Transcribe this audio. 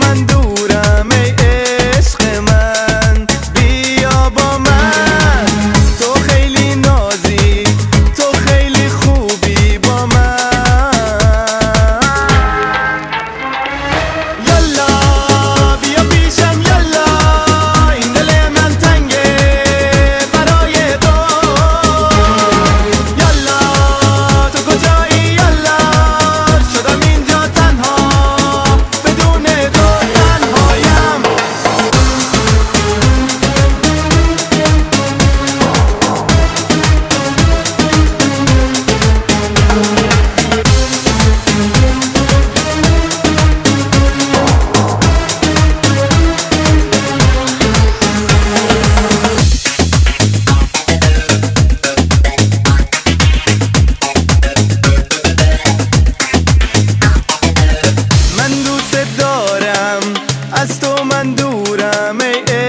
mandó دارم. از تو من دورم ای